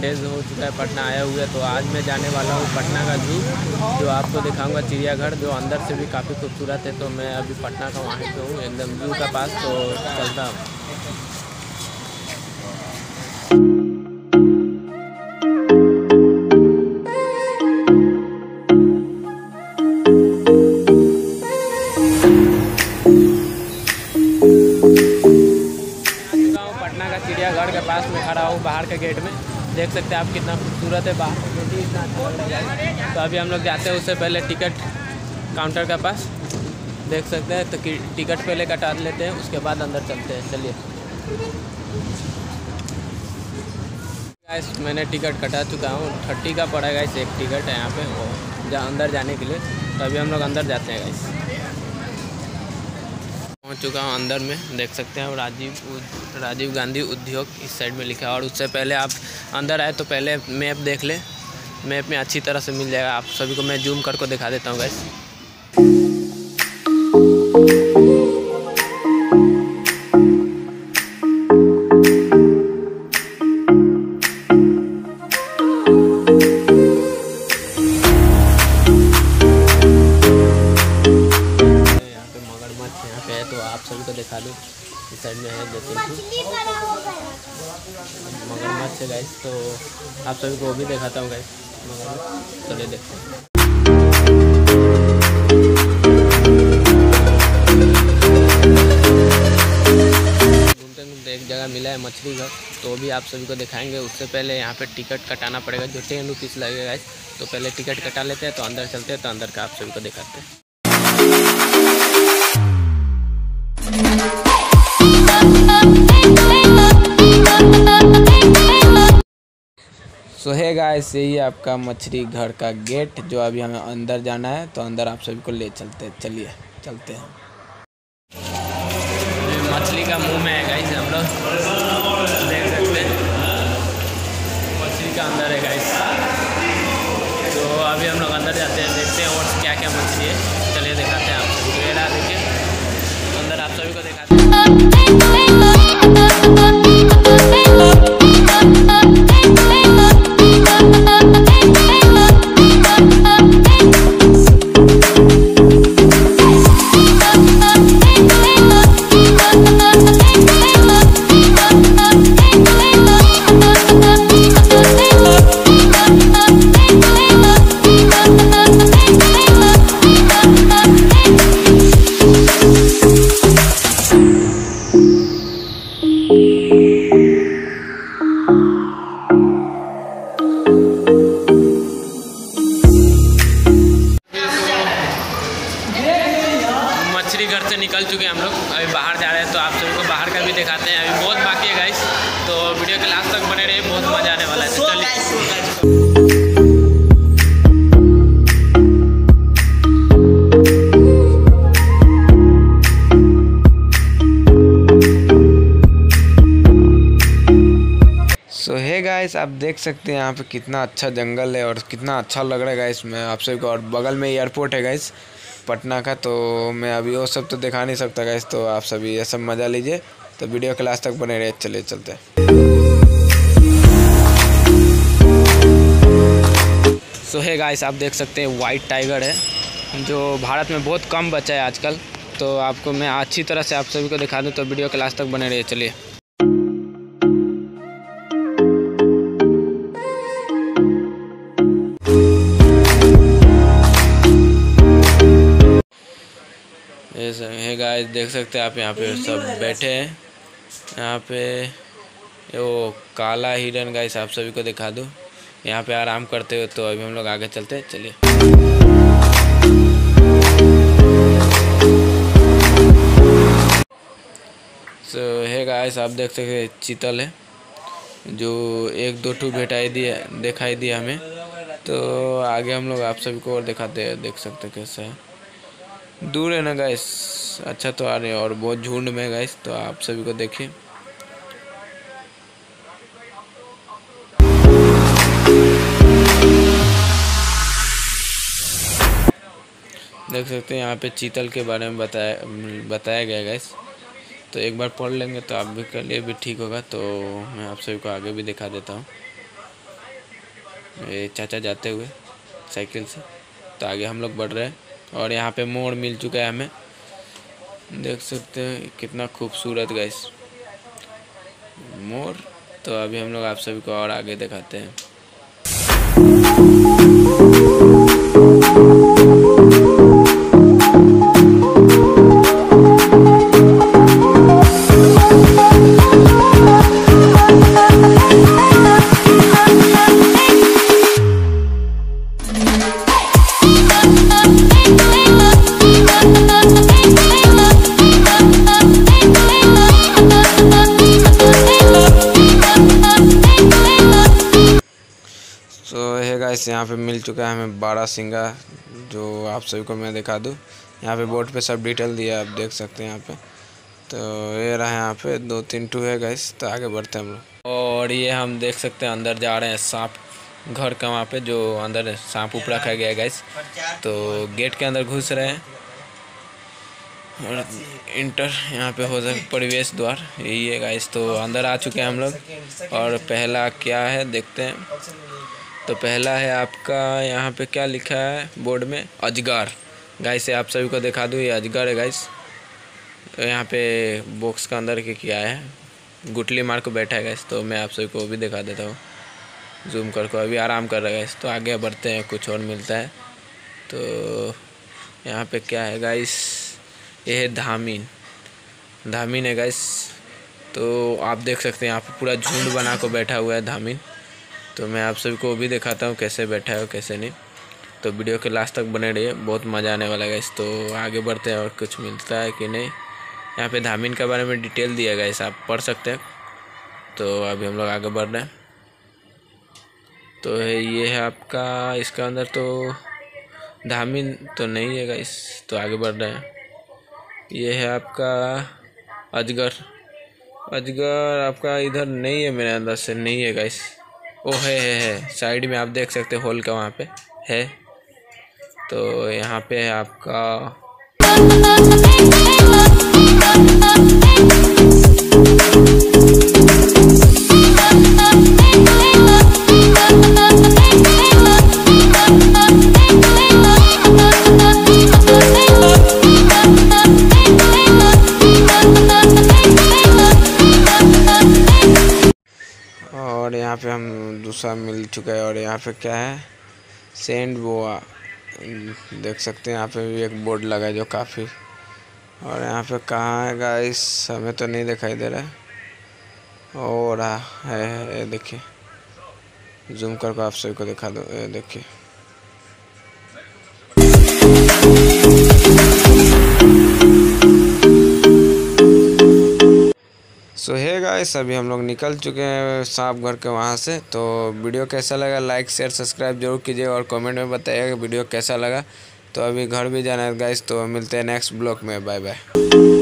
Days हो चुका है, पटना आया हुआ है तो आज मैं जाने वाला हूँ पटना का जू जो आपको दिखाऊँगा चिड़ियाघर, जो अंदर से भी काफ़ी खूबसूरत है तो मैं अभी पटना का वहाँ पे हूँ, एकदम जू का पास तो चलता हूँ। सकते हैं आप कितना खूबसूरत है बाहर। तो अभी हम लोग जाते हैं उससे पहले टिकट काउंटर के पास। देख सकते हैं तो टिकट पहले कटा लेते हैं, उसके बाद अंदर चलते हैं। चलिए। गाइस मैंने टिकट कटा चुका हूँ। थर्टी का पड़ा इस एक टिकट है यहाँ पे और जा अंदर जाने के लिए। तो अभी हम लोग अंदर जाते हैं गाइस पहुँच चुका हूँ अंदर में। देख सकते हैं राजीव राजीव गांधी उद्योग इस साइड में लिखा है। और उससे पहले आप अंदर आए तो पहले मैप देख ले। मैप में अच्छी तरह से मिल जाएगा। आप सभी को मैं जूम करके दिखा देता हूँ गैस तो आप सभी को दिखा दूँ इस साइड में है दो तीन मगरमच्छ है गाइस तो आप सभी को वो भी दिखाता हूँ गाइस मगरमच्छ चलिए देखते हैं। एक जगह मिला है मछली घर तो भी आप सभी को दिखाएँगे। उससे पहले यहाँ पे टिकट कटाना पड़ेगा जो टेन रुपीज़ लगेगा तो पहले टिकट कटा लेते हैं तो अंदर चलते हैं तो अंदर का आप सभी को दिखाते हैं। सो है गाइस यही आपका मछली घर का गेट जो अभी हमें अंदर जाना है तो अंदर आप सभी को ले चलते, चलिए, चलते हैं। सो है गाइस आप देख सकते हैं यहाँ पे कितना अच्छा जंगल है और कितना अच्छा लग रहा है गाइस मैं आप सबको और बगल में एयरपोर्ट है गाइस पटना का तो मैं अभी वो सब तो दिखा नहीं सकता गाइस तो आप सभी ये सब मज़ा लीजिए तो वीडियो क्लास तक बने रहे चले चलते हैं। सो है गाइस आप देख सकते हैं वाइट टाइगर है जो भारत में बहुत कम बचा है आजकल। तो आपको मैं अच्छी तरह से आप सभी को दिखा दूँ तो वीडियो क्लास तक बने रहिए चलिए। हे गाइस देख सकते हैं आप यहाँ पे सब बैठे हैं। यहाँ पे वो काला हिरन गाइस आप सभी को दिखा दूँ। यहाँ पे आराम करते हो तो अभी हम लोग आगे चलते हैं, चलिए। सो है गाइस आप देख सकते हैं, चीतल है, जो एक दो टू भेटाई दिया, दिखाई दिया हमें। तो आगे हम लोग आप सभी को और दिखाते हैं, देख सकते कैसा है। दूर है ना गाइस अच्छा तो आ रहे हैं और बहुत झुंड में गाइस तो आप सभी को देखिए। देख सकते हैं, यहाँ पे चीतल के बारे में बताया बताया गया गैस तो एक बार पढ़ लेंगे तो आप भी कर लिए भी ठीक होगा। तो मैं आप सभी को आगे भी दिखा देता हूँ। चाचा जाते हुए साइकिल से तो आगे हम लोग बढ़ रहे हैं। और यहाँ पे मोड़ मिल चुका है हमें। देख सकते हैं, कितना खूबसूरत गैस मोर तो अभी हम लोग आप सभी को और आगे दिखाते हैं। गाइस यहाँ पे मिल चुका है हमें बारह सिंगा, जो आप सभी को मैं दिखा दूँ। यहाँ पे बोर्ड पे सब डिटेल दिया, आप देख सकते हैं यहाँ पे। तो ये रहा यहाँ पे दो तीन टू है गाइस तो आगे बढ़ते हैं हम लोग। और ये हम देख सकते हैं, अंदर जा रहे हैं सांप, घर का वहाँ पे, जो अंदर सांप उप रखा गया है गाइस तो गेट के अंदर घुस रहे हैं। और इंटर, यहाँ पे हो सके प्रवेश द्वार, यही है गाइस तो अंदर आ चुके हैं हम लोग। और पहला क्या है, देखते हैं। तो पहला है आपका, यहाँ पे क्या लिखा है बोर्ड में? अजगर। गाइस से आप सभी को दिखा दूँ, ये अजगर है गाइस तो यहाँ पे बॉक्स का अंदर के क्या है? गुटली मार को बैठा है गाइस तो मैं आप सभी को भी दिखा देता हूँ. जूम कर को अभी आराम कर रहा है गाइस तो आगे बढ़ते हैं, कुछ और मिलता है. तो यहाँ पे क्या है गाइस ये है धामीन। धामीन है गाइस तो आप देख सकते हैं, यहाँ पे पूरा झुंड बना को बैठा हुआ है धामीन. तो मैं आप सभी को भी दिखाता हूँ कैसे बैठा है और कैसे नहीं। तो वीडियो के लास्ट तक बने रहिए, बहुत मज़ा आने वाला है तो आगे बढ़ते हैं और कुछ मिलता है कि नहीं। यहाँ पे धामिन के बारे में डिटेल दिया गया इस आप पढ़ सकते हैं। तो अभी हम लोग आगे बढ़ रहे हैं। तो ये है आपका, इसका अंदर तो धामिन तो नहीं है इस तो आगे बढ़ रहे हैं। ये है आपका अजगर। अजगर आपका इधर नहीं है मेरे अंदर से, नहीं है गाइस ओ, है है है। साइड में आप देख सकते हॉल का वहाँ पे, है। तो यहाँ पे है आपका। पे हम दूसरा मिल चुका है और यहाँ पे क्या है? सेंड बोआ देख सकते हैं। यहाँ पे भी एक बोर्ड लगा है जो काफ़ी। और यहाँ पे कहाँ है गाइस हमें तो नहीं दिखाई दे रहा है। और रहा है ये देखिए। जूम करके आप सभी को दिखा दो देखिए। सो है गाइस अभी हम लोग निकल चुके हैं सांप घर के वहाँ से। तो वीडियो कैसा लगा लाइक शेयर सब्सक्राइब ज़रूर कीजिए और कमेंट में बताइएगा वीडियो कैसा लगा। तो अभी घर भी जाना है गाइस तो मिलते हैं नेक्स्ट ब्लॉग में। Bye bye